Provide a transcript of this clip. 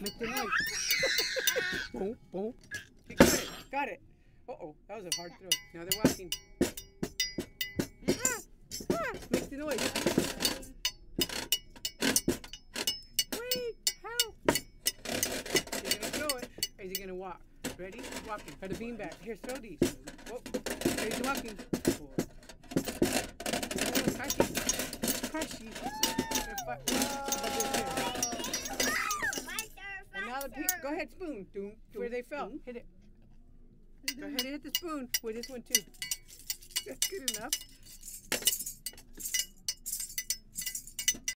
Make the noise. boom, boom. You got it. Got it. Uh oh, that was a hard throw. Now they're walking. Make the noise. Wait, help. He's gonna throw it. Or is he gonna walk? Ready? Walking. Got a beanbag. Here, throw these. Whoa. He's walking. Oh, Kashi. Kashi. They're fi- But they're here. And now the. Go ahead, spoon. Doom. Where they fell. Hit it. Go ahead and hit the spoon with this one too. That's good enough.